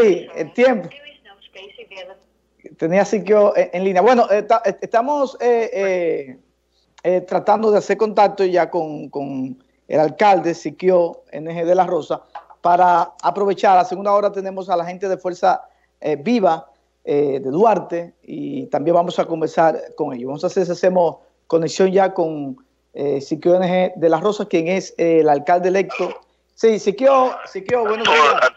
Sí, el tiempo. Tenía Siquio en, en línea. Bueno, estamos eh, eh, tratando de hacer contacto ya con, el alcalde Siquio NG de la Rosa para aprovechar. A segunda hora tenemos a la gente de Fuerza Viva de Duarte y también vamos a conversar con ellos. Vamos a hacer, hacemos conexión ya con Siquio NG de la Rosa, quien es el alcalde electo Sí, Siquio, Siquio, buenos días.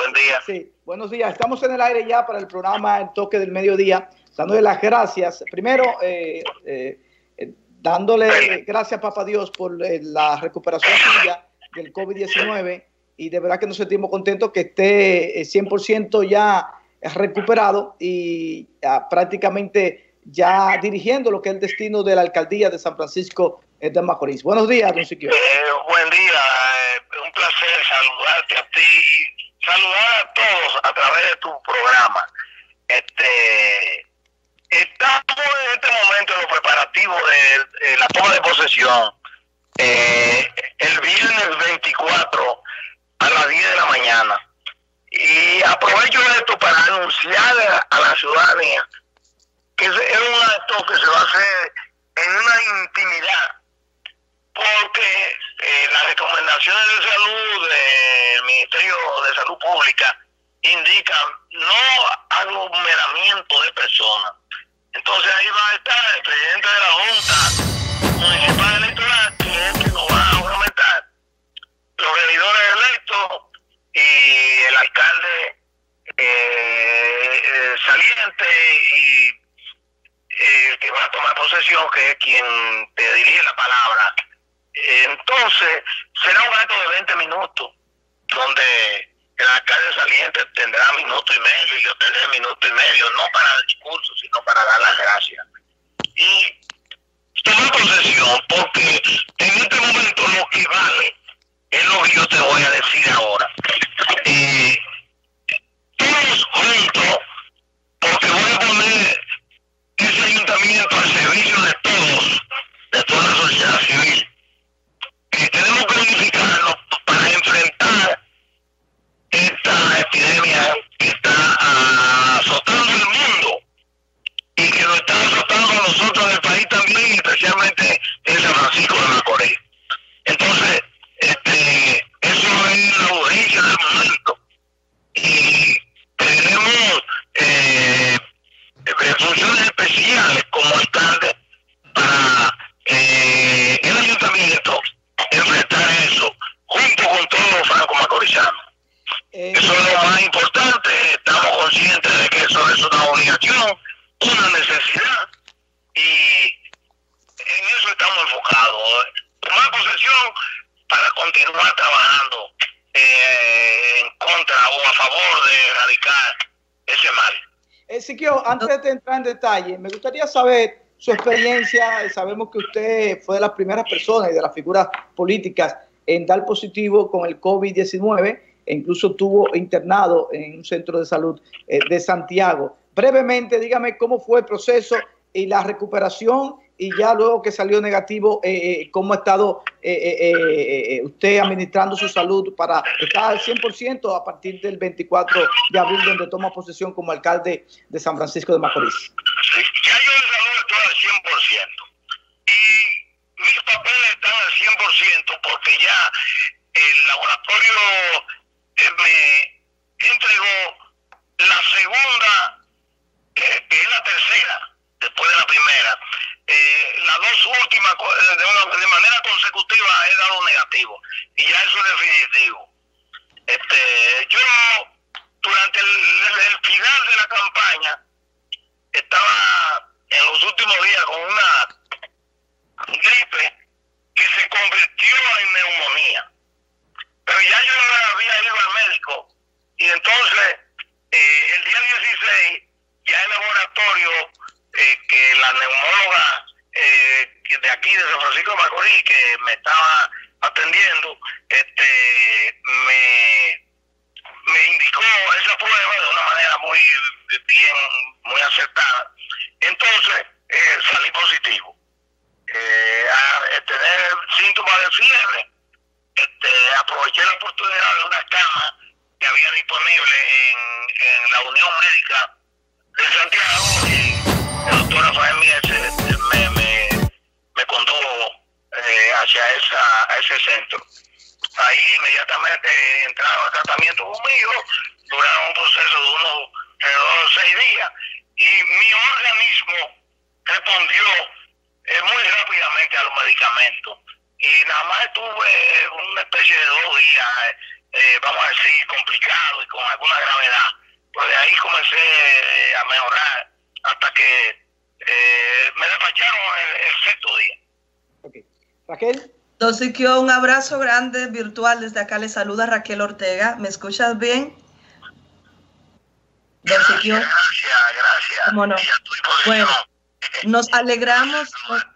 Buen día. Sí, buenos días. Estamos en el aire ya para el programa El Toque del Mediodía, dándole las gracias. Primero, eh, eh, eh, dándole gracias, Papá Dios, por la recuperación suya del COVID-19 y de verdad que nos sentimos contentos que esté 100% ya recuperado y prácticamente ya dirigiendo lo que es el destino de la alcaldía de San Francisco de Macorís. Buenos días, don Siquio. buen día un placer saludarte a ti saludar a todos a través de tu programa. Este, estamos en este momento en los preparativos de, la toma de posesión. Eh, el viernes 24 a las 10 de la mañana. Y aprovecho esto para anunciar a la ciudadanía que es un acto que se va a hacer en una intimidad porque eh, las recomendaciones de salud del Ministerio de Salud Pública indican no aglomeramiento de personas. Entonces ahí va a estar el presidente de la Junta Municipal Electoral, que es que nos va a aumentar, los regidores electos y el alcalde eh, eh, saliente y el que va a tomar posesión, que es quien te dirige la palabra entonces, será un acto de 20 minutos, donde el alcalde saliente tendrá minuto y medio y yo tendré minuto y medio, no para el discurso, sino para dar las gracias. Y tomar posesión, porque en este momento lo que vale es lo que yo te voy a decir ahora. Eh, todos juntos, porque voy a poner ese ayuntamiento al servicio de todos, de toda la sociedad civil tenemos que unificarnos para enfrentar esta epidemia que está azotando el mundo y que nos está azotando a nosotros en el país también, especialmente en San Francisco de Macorís. Entonces, este, eso es la urgencia del momento. Y tenemos eh, funciones especiales como alcalde para eh, el ayuntamiento enfrentar eso junto con todos los franco-macorizanos. Eh, eso es lo más importante, estamos conscientes de que eso es una obligación, una necesidad y en eso estamos enfocados. Tomar posesión para continuar trabajando eh, en contra o a favor de erradicar ese mal. Ezequiel, antes entrar en detalle, me gustaría saber su experiencia. Sabemos que usted fue de las primeras personas y de las figuras políticas en dar positivo con el COVID-19 e incluso estuvo internado en un centro de salud eh, de Santiago. Brevemente, dígame cómo fue el proceso y la recuperación y ya luego que salió negativo, eh, eh, cómo ha estado usted administrando su salud para estar al 100% a partir del 24 de abril, donde toma posesión como alcalde de San Francisco de Macorís. Ya al 100%. Y mis papeles están al 100% porque ya el laboratorio eh, me entregó la segunda, eh, que es la tercera, después de la primera. Eh, las dos últimas, de, de manera consecutiva, he dado negativo. Y ya eso es definitivo. Este, yo, durante el, el final de la campaña, estaba en los últimos días con una gripe que se convirtió en neumonía. Pero ya yo no había ido al médico y entonces eh, el día 16 ya el laboratorio eh, que la neumóloga eh, de aquí de San Francisco de Macorís que me estaba atendiendo este me me indicó esa prueba de una manera muy bien muy acertada entonces, eh, salí positivo. Eh, a, tener síntomas de fiebre, este, aproveché la oportunidad de una cama que había disponible en la Unión Médica de Santiago y el doctor Rafael Mies me, me, me condujo eh, hacia esa, ese centro. Ahí inmediatamente entraron al tratamiento conmigo, duraron un proceso de unos seis días y mi organismo respondió eh, muy rápidamente a los medicamentos y nada más estuve una especie de dos días, eh, vamos a decir, complicado y con alguna gravedad. Pues de ahí comencé eh, a mejorar hasta que me despacharon el, el sexto día. Okay. Raquel. Entonces, un abrazo grande virtual desde acá. Le saluda Raquel Ortega. ¿Me escuchas bien? Gracias, gracias, ¿Cómo no? Bueno, nos alegramos, nos,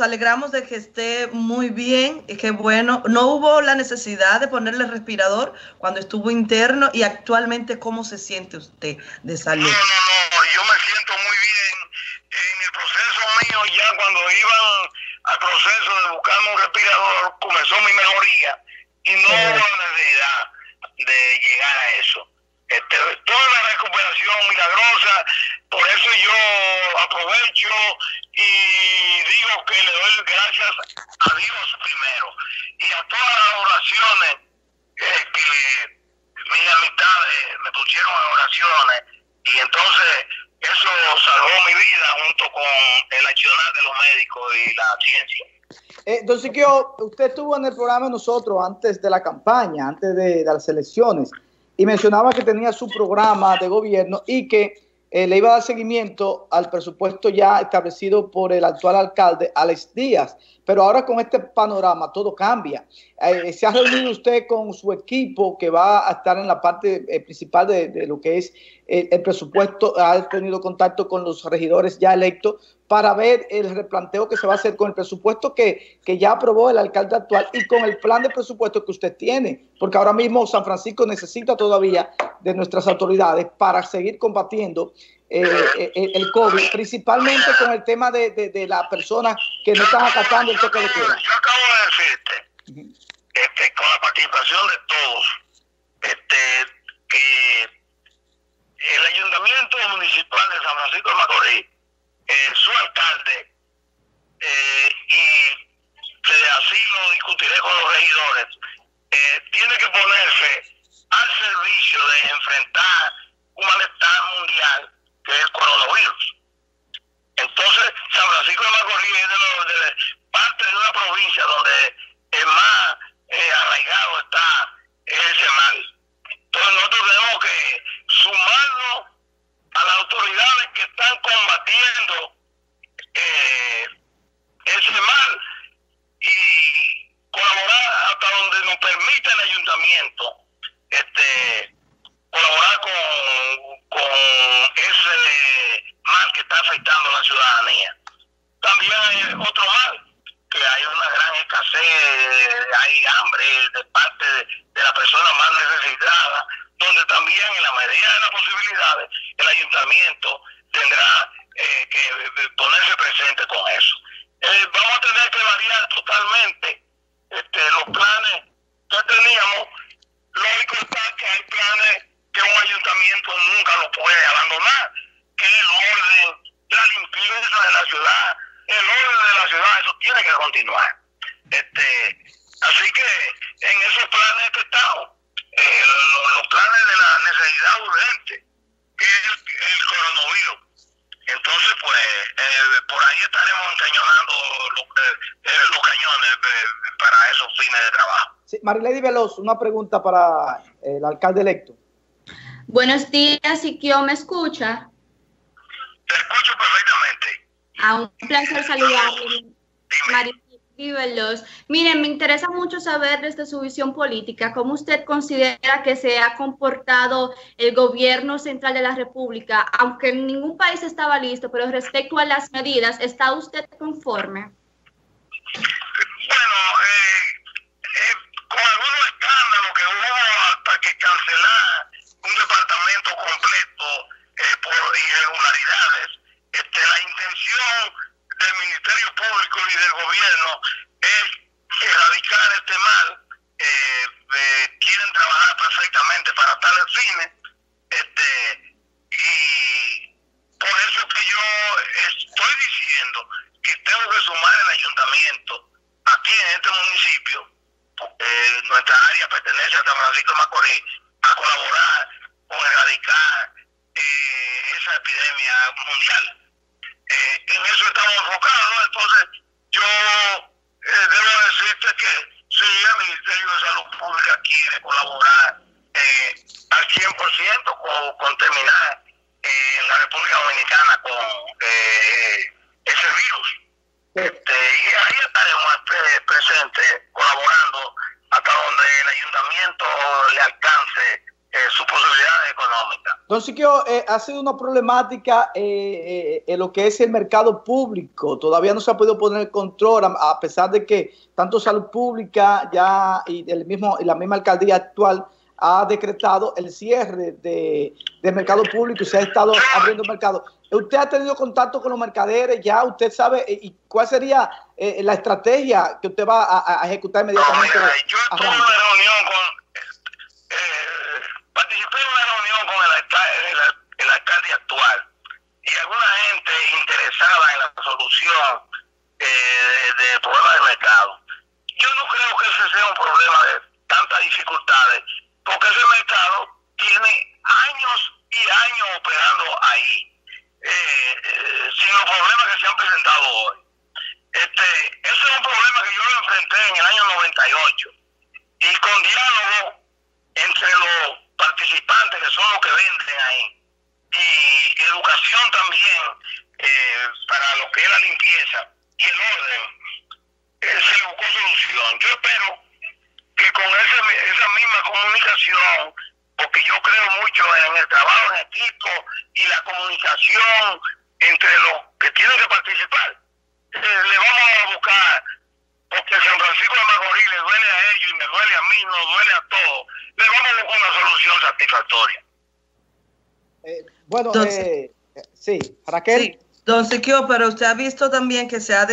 alegramos de que esté muy bien y que bueno, no hubo la necesidad de ponerle respirador cuando estuvo interno y actualmente cómo se siente usted de salud. No, no, no, yo me siento muy bien. En el proceso mío ya cuando iban al proceso de buscarme un respirador comenzó mi mejoría y no hubo necesidad de llegar a eso. Este, toda la recuperación milagrosa, por eso yo aprovecho y digo que le doy gracias a Dios primero y a todas las oraciones eh, que mis amistades me pusieron en oraciones y entonces eso salvó mi vida junto con el accionar de los médicos y la ciencia. Eh, don Siquio, usted estuvo en el programa nosotros antes de la campaña, antes de las elecciones y mencionaba que tenía su programa de gobierno y que eh, le iba a dar seguimiento al presupuesto ya establecido por el actual alcalde, Alex Díaz. Pero ahora con este panorama todo cambia. Eh, ¿Se ha reunido usted con su equipo que va a estar en la parte eh, principal de, lo que es el presupuesto? ¿Ha tenido contacto con los regidores ya electos para ver el replanteo que se va a hacer con el presupuesto que, que ya aprobó el alcalde actual y con el plan de presupuesto que usted tiene? Porque ahora mismo San Francisco necesita todavía de nuestras autoridades para seguir combatiendo eh, eh, el COVID, principalmente con el tema de, de, de las personas que no están acatando el toque de queda. Yo acabo de decirte, este, con la participación de todos, ahí estaremos encañonando los, eh, los cañones eh, para esos fines de trabajo. Sí, Marilady Veloz, una pregunta para el alcalde electo. Buenos días, Siquio, ¿me escucha? Te escucho perfectamente. Ah, un placer saludarle. Marilady Veloz. Miren, me interesa mucho saber desde su visión política, cómo usted considera que se ha comportado el gobierno central de la República, aunque ningún país estaba listo, pero respecto a las medidas, ¿está usted conforme? Bueno, eh, con algunos escándalos que hubo hasta que cancelar un departamento completo eh, por irregularidades. Este, la intención del Ministerio Público y del gobierno es erradicar este mal. Eh, eh, quieren trabajar perfectamente para tales fines. Este, mundial. Eh, en eso estamos enfocados, entonces yo eh, debo decirte que si el Ministerio de Salud Pública quiere colaborar eh, al 100% con, con terminar en la República Dominicana con ese virus. Este, y ahí estaremos presentes colaborando hasta donde el ayuntamiento le alcance eh, su posibilidad económica. Don Siquio, eh, ha sido una problemática eh, en lo que es el mercado público. Todavía no se ha podido poner control, a, pesar de que tanto Salud Pública ya y, el mismo, y la misma alcaldía actual ha decretado el cierre de, del mercado público y se ha estado abriendo mercado. ¿Usted ha tenido contacto con los mercaderes? ¿Ya usted sabe y cuál sería la estrategia que usted va a, ejecutar inmediatamente? Yo estuve en una reunión con participé en una reunión con el, alcalde, actual y alguna gente interesada en la solución eh, del problema del mercado. Yo no creo que ese sea un problema de tantas dificultades, porque ese mercado tiene años y años operando ahí, eh, eh, sin los problemas que se han presentado hoy. Este, ese es un problema que yo lo enfrenté en el año 98 y con diálogo entre los participantes que son los que venden ahí y educación también eh, para lo que es la limpieza y el orden eh, se buscó solución yo espero que con ese, esa misma comunicación porque yo creo mucho en el trabajo en equipo y la comunicación entre los que tienen que participar eh, le vamos a buscar porque San Francisco de Macorís le duele a ellos y me duele a mí, nos duele a todos, le vamos a buscar una solución satisfactoria. Eh, bueno, eh, sí, Raquel. Sí, don Siquio, pero usted ha visto también que se ha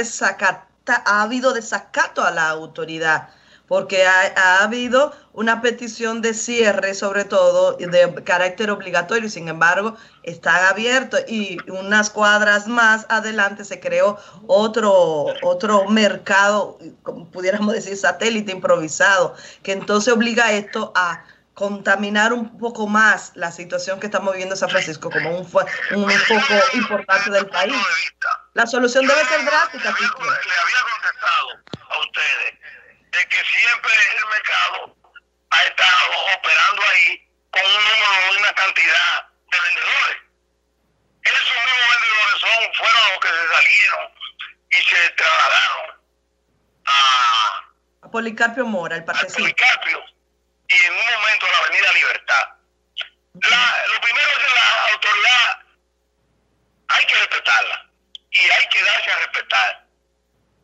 ha habido desacato a la autoridad porque ha, habido una petición de cierre, sobre todo de carácter obligatorio, sin embargo, están abiertos y unas cuadras más adelante se creó otro, otro mercado, pudiéramos decir satélite improvisado, que entonces obliga esto a contaminar un poco más la situación que estamos viviendo en San Francisco como un, un foco importante del país. La solución debe ser drástica. Le había contestado a ustedes de que siempre el mercado ha estado operando ahí con un número, una cantidad de vendedores. Esos mismos vendedores son, fueron los que se salieron y se trasladaron a, a Policarpio Mora, el parque. Policarpio, y en un momento a la Avenida Libertad. La, lo primero es que la autoridad hay que respetarla y hay que darse a respetar.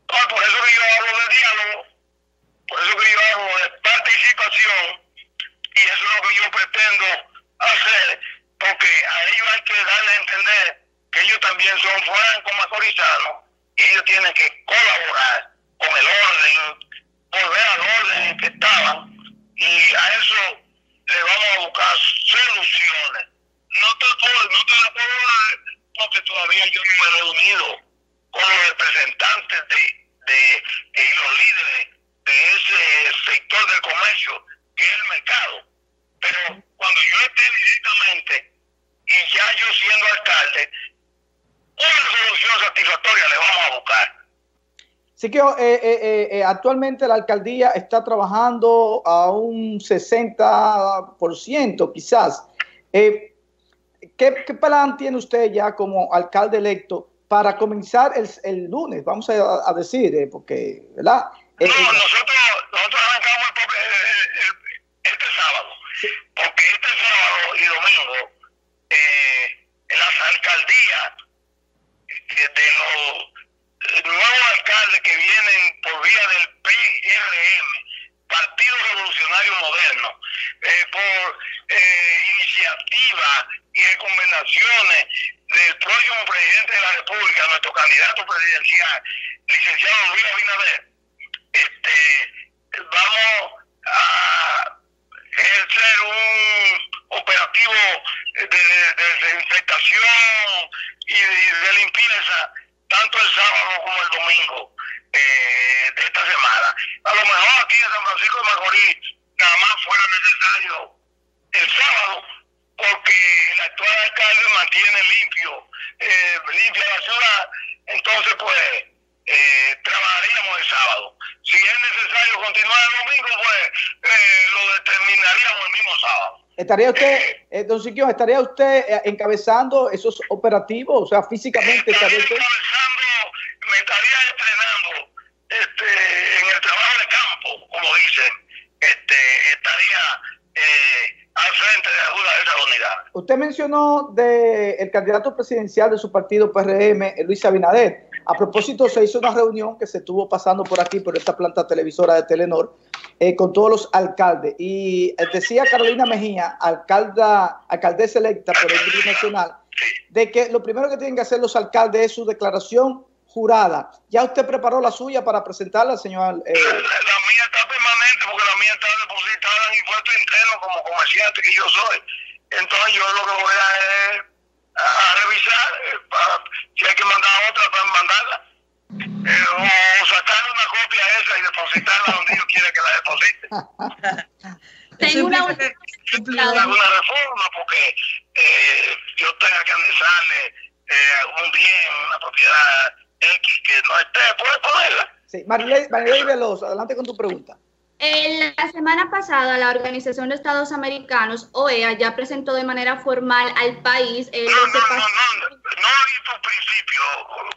por eso que yo hablo de diálogo por eso que yo hago participación y eso es lo que yo pretendo hacer, porque a ellos hay que darle a entender que ellos también son francos macorizanos y ellos tienen que colaborar con el orden, volver al orden en que estaban y a eso le vamos a buscar soluciones. No te, puedo, no te la puedo dar porque todavía yo no me he reunido con los representantes de, de, de los líderes de ese sector del comercio que es el mercado. Pero cuando yo esté directamente y ya yo siendo alcalde, una solución satisfactoria le vamos a buscar. Así que eh, eh, eh, actualmente la alcaldía está trabajando a un 60% quizás. ¿qué, ¿qué, plan tiene usted ya como alcalde electo para comenzar el, el lunes? Vamos a, a decir, porque, ¿verdad? No, nosotros, nosotros arrancamos este sábado, porque este sábado y domingo eh, las alcaldías de los nuevos alcaldes que vienen por vía del PRM, Partido Revolucionario Moderno, eh, por eh, iniciativa y recomendaciones del próximo presidente de la República, nuestro candidato presidencial, licenciado Luis Abinader, este, vamos a ejercer un operativo de, desinfectación y de, limpieza tanto el sábado como el domingo eh, de esta semana. A lo mejor aquí en San Francisco de Macorís nada más fuera necesario el sábado porque el actual alcalde mantiene limpio eh, ¿Estaría usted, eh, don Siquio, estaría usted eh, encabezando esos operativos? O sea, físicamente estaría usted. me estaría estrenando este, en el trabajo de campo, como dicen. Este, estaría eh, al frente de alguna de esas unidades. Usted mencionó de el candidato presidencial de su partido PRM, Luis Abinader. A propósito, se hizo una reunión que se estuvo pasando por aquí, por esta planta televisora de Telenor, eh, con todos los alcaldes. Y eh, decía Carolina Mejía, alcalda, alcaldesa electa por el Grupo Nacional, de que lo primero que tienen que hacer los alcaldes es su declaración jurada. ¿Ya usted preparó la suya para presentarla, señor? Eh? La, mía está permanente porque la mía está depositada en impuesto interno como comerciante que yo soy. Entonces yo lo que voy a es a, revisar, para, si hay que mandar otra, para mandarla. Eh, o sacar una copia esa y depositarla donde yo quiera que la deposite. Tengo una, una reforma porque eh, yo tenga que anexarle eh, un bien, una propiedad X que no esté, puede ponerla. Sí, Marilei, Marilei Veloz, adelante con tu pregunta. La semana pasada, la Organización de Estados Americanos, OEA, ya presentó de manera formal al país. Eh, no, no, no, no, no, no, principio.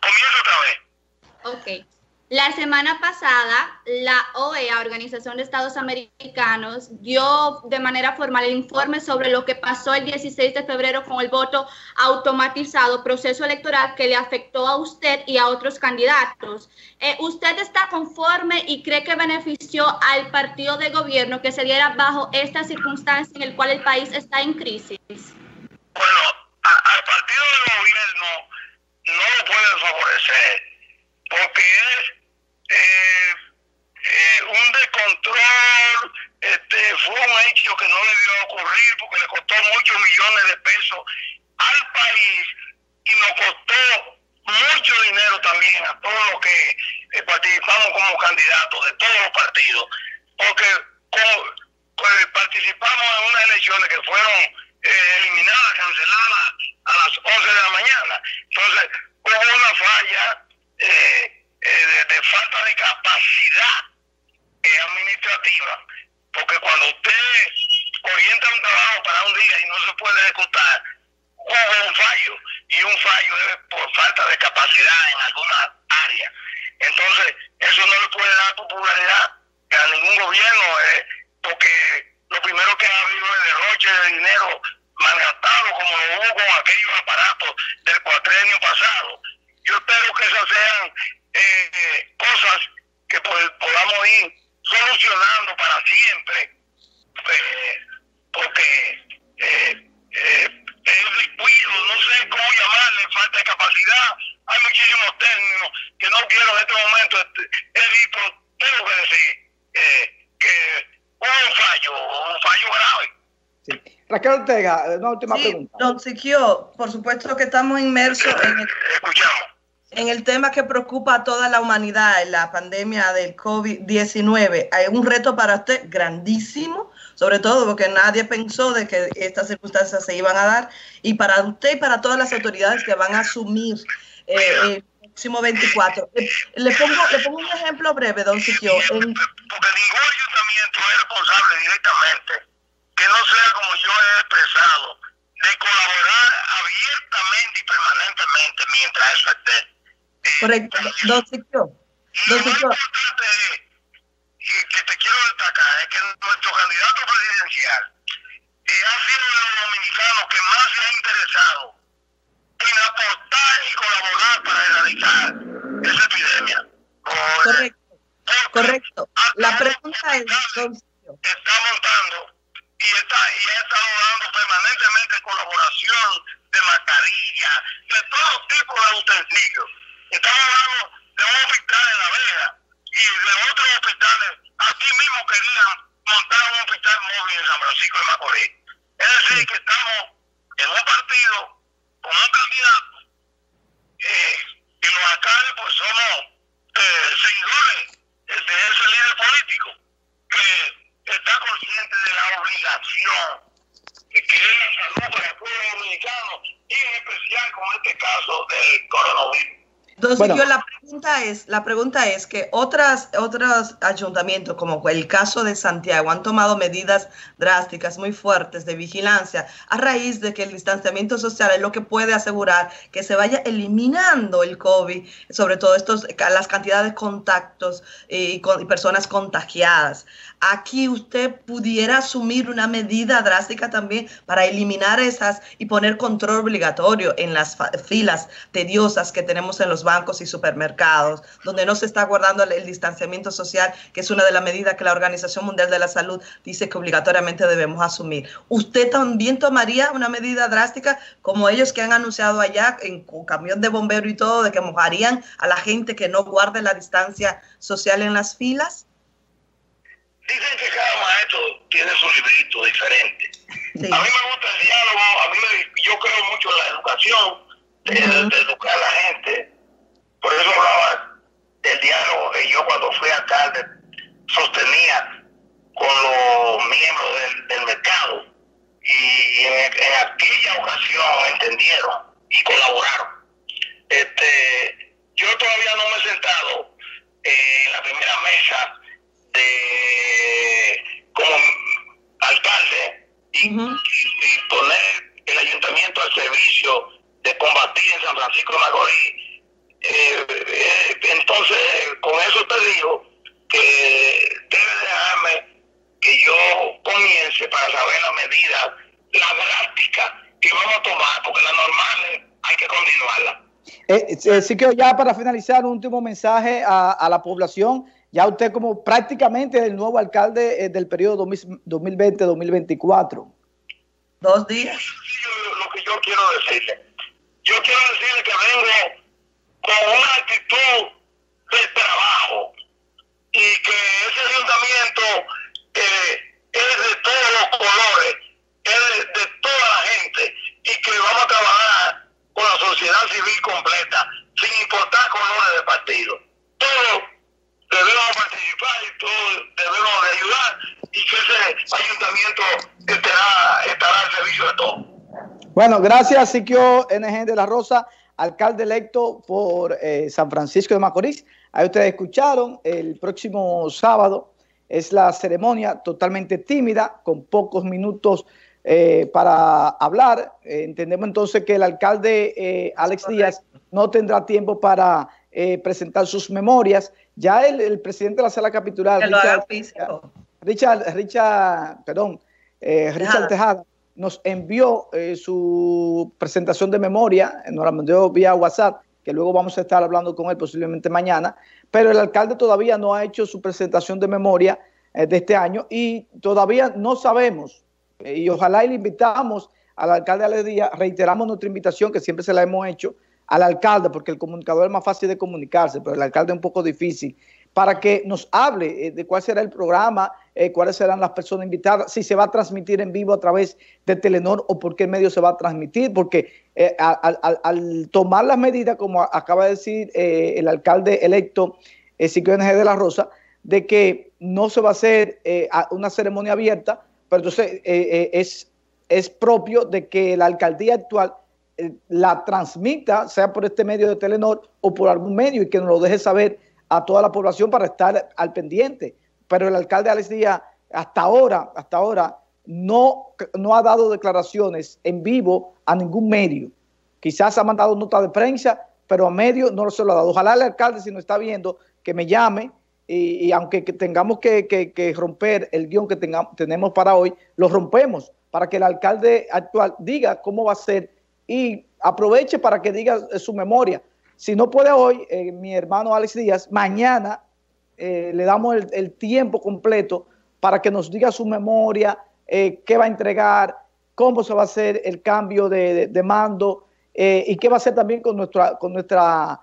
Comienza otra vez. Ok. La semana pasada, la OEA, Organización de Estados Americanos, dio de manera formal el informe sobre lo que pasó el 16 de febrero con el voto automatizado, proceso electoral que le afectó a usted y a otros candidatos. Eh, ¿Usted está conforme y cree que benefició al partido de gobierno que se diera bajo esta circunstancia en el cual el país está en crisis? Bueno, al partido de gobierno no lo puede favorecer porque es eh, eh, un descontrol, este, fue un hecho que no debió ocurrir porque le costó muchos millones de pesos al país y nos costó mucho dinero también a todos los que eh, participamos como candidatos de todos los partidos, porque pues, participamos en unas elecciones que fueron eh, eliminadas, canceladas a las 11 de la mañana. Entonces, hubo una falla eh, eh, de, falta de capacidad eh, administrativa, porque cuando usted orienta un trabajo para un día y no se puede ejecutar, hubo un fallo, y un fallo es por falta de capacidad en alguna área. Entonces, eso no le puede dar popularidad a ningún gobierno, eh, porque lo primero que ha habido es derroche de dinero malgastado, como lo hubo con aquellos aparatos del cuatrenio pasado. Yo espero que esas sean eh, cosas que podamos ir solucionando para siempre, eh, porque eh, eh, el descuido, no sé cómo llamarle, falta de capacidad, hay muchísimos términos que no quiero en este momento he pero tengo que decir eh, que hubo un fallo, un fallo grave. Sí. Raquel Ortega, una última sí, pregunta. Don Siquio, por supuesto que estamos inmersos en el... Escuchamos en el tema que preocupa a toda la humanidad, en la pandemia del COVID-19, hay un reto para usted grandísimo, sobre todo porque nadie pensó de que estas circunstancias se iban a dar, y para usted y para todas las autoridades que van a asumir eh, el próximo 24. Le, pongo, le pongo un ejemplo breve, don Siquio. Porque ningún ayuntamiento es responsable directamente, que no sea como yo he expresado, de colaborar abiertamente y permanentemente mientras eso esté Correcto. Dos Dos Lo más importante que te quiero destacar es que nuestro candidato presidencial eh, ha sido de los dominicanos que más se ha interesado en aportar y colaborar para erradicar esa epidemia. Correcto. Correcto. La pregunta es, está montando y está y ha estado dando permanentemente colaboración de mascarilla, de todo tipo de utensilios Estamos hablando de un hospital en La Vega y de otros hospitales. Aquí mismo querían montar un hospital móvil en San Francisco de Macorís. Es decir, que estamos en un partido con un candidato eh, y los alcaldes pues somos eh, seguidores de ese líder político que está consciente de la obligación que es la salud para el pueblo dominicano y en especial con este caso del Entonces, yo la pregunta es, la pregunta es que otras, otros ayuntamientos, como el caso de Santiago, han tomado medidas drásticas, muy fuertes de vigilancia, a raíz de que el distanciamiento social es lo que puede asegurar que se vaya eliminando el COVID, sobre todo estos, las cantidades de contactos y, con, y personas contagiadas. Aquí usted pudiera asumir una medida drástica también para eliminar esas y poner control obligatorio en las filas tediosas que tenemos en los bancos y supermercados, donde no se está guardando el, distanciamiento social, que es una de las medidas que la Organización Mundial de la Salud dice que obligatoriamente debemos asumir. ¿Usted también tomaría una medida drástica como ellos que han anunciado allá en con camión de bombero y todo, de que mojarían a la gente que no guarde la distancia social en las filas? Dicen que cada maestro tiene su librito diferente. Sí. A mí me gusta el diálogo, a mí me, yo creo mucho en la educación, de, uh -huh. de, educar a la gente. Por eso hablaba del diálogo que yo cuando fui alcalde sostenía con los miembros del, del mercado. Y en, en, aquella ocasión entendieron y colaboraron. Este, yo todavía no me he sentado eh, en la primera mesa de como alcalde y, uh -huh. y, y, poner el ayuntamiento al servicio de combatir en San Francisco de Macorís. Eh, eh, entonces, con eso te digo que debe dejarme que yo comience para saber la medida, la drástica que vamos a tomar, porque las normales hay que continuarla. Eh, eh, sí que ya para finalizar, un último mensaje a, a la población ya usted como prácticamente el nuevo alcalde eh, del periodo 2020-2024. Dos días. Lo que yo quiero decirle. Yo quiero decirle que vengo con una actitud de trabajo y que ese ayuntamiento eh, es de todos los colores, es de, toda la gente y que vamos a trabajar con la sociedad civil completa, sin importar colores de partido. Todos debemos participar y todos debemos de ayudar y que ese ayuntamiento estará, estará al servicio de todos. Bueno, gracias Siquio NG de la Rosa, alcalde electo por eh, San Francisco de Macorís. Ahí ustedes escucharon, el próximo sábado es la ceremonia totalmente tímida, con pocos minutos eh, para hablar. Eh, entendemos entonces que el alcalde eh, Alex Díaz no tendrá tiempo para presentar sus memorias ya el, el, presidente de la sala capitular, Richard, Richard, Richard, perdón, eh, Richard Tejada, nos envió eh, su presentación de memoria, nos la mandó vía WhatsApp, que luego vamos a estar hablando con él posiblemente mañana, pero el alcalde todavía no ha hecho su presentación de memoria eh, de este año y todavía no sabemos, eh, y ojalá y le invitamos al alcalde Ale Díaz, reiteramos nuestra invitación que siempre se la hemos hecho, al alcalde, porque el comunicador es más fácil de comunicarse, pero el alcalde es un poco difícil, para que nos hable eh, de cuál será el programa, eh, cuáles serán las personas invitadas, si se va a transmitir en vivo a través de Telenor o por qué medio se va a transmitir, porque eh, al, tomar las medidas, como acaba de decir eh, el alcalde electo, eh, Siquio de la Rosa, de que no se va a hacer eh, una ceremonia abierta, pero entonces es, es propio de que la alcaldía actual la transmita, sea por este medio de Telenor o por algún medio, y que nos lo deje saber a toda la población para estar al pendiente. Pero el alcalde Alex Díaz, hasta ahora, hasta ahora, no, no ha dado declaraciones en vivo a ningún medio. Quizás ha mandado nota de prensa, pero a medio no se lo ha dado. Ojalá el alcalde, si no está viendo, que me llame y, aunque que tengamos que, que, romper el guion que tenemos para hoy, lo rompemos para que el alcalde actual diga cómo va a ser y aproveche para que diga su memoria. Si no puede hoy, eh, mi hermano Alex Díaz, mañana eh, le damos el, el, tiempo completo para que nos diga su memoria, eh, qué va a entregar, cómo se va a hacer el cambio de, de, de mando eh, y qué va a hacer también con nuestra, con nuestra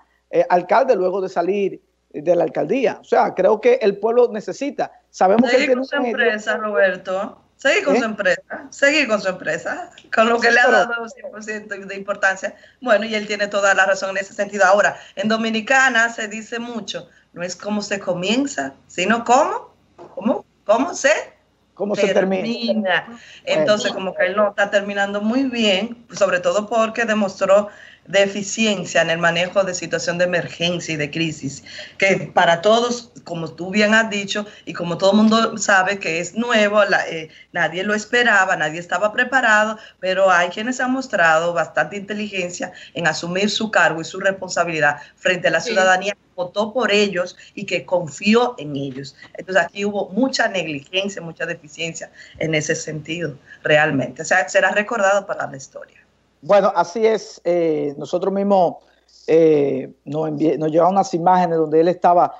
alcalde luego de salir de la alcaldía. O sea, creo que el pueblo necesita. Sabemos que tiene una empresa, Roberto. Seguir con ¿Eh? su empresa, seguir con su empresa, con lo que le ha dado 100% de importancia. Bueno, y él tiene toda la razón en ese sentido. Ahora, en Dominicana se dice mucho, no es cómo se comienza, sino cómo, cómo, cómo se ¿Cómo termina. se termina? Entonces, como que él no está terminando muy bien, sobre todo porque demostró de eficiencia en el manejo de situación de emergencia y de crisis, que para todos, como tú bien has dicho, y como todo el mundo sabe que es nuevo, eh, nadie lo esperaba, nadie estaba preparado, pero hay quienes han mostrado bastante inteligencia en asumir su cargo y su responsabilidad frente a la ciudadanía que votó por ellos y que confió en ellos. Entonces aquí hubo mucha negligencia, mucha deficiencia en ese sentido, realmente. O sea, será recordado para la historia. Bueno, así es. Eh, nosotros mismos eh, nos, nos unas imágenes donde él estaba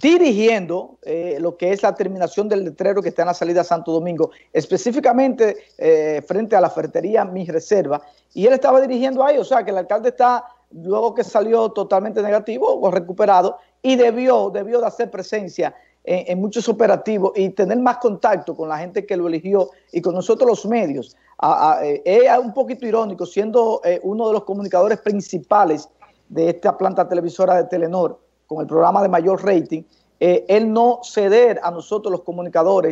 dirigiendo eh, lo que es la terminación del letrero que está en la salida a Santo Domingo, específicamente frente a la ferretería Mi Reserva, y él estaba dirigiendo ahí, o sea que el alcalde está, luego que salió totalmente negativo o recuperado, y debió, debió de hacer presencia en, muchos operativos y tener más contacto con la gente que lo eligió y con nosotros los medios. Eh, es un poquito irónico, siendo eh, uno de los comunicadores principales de esta planta televisora de Telenor, con el programa de mayor rating, eh, él no ceder a nosotros los comunicadores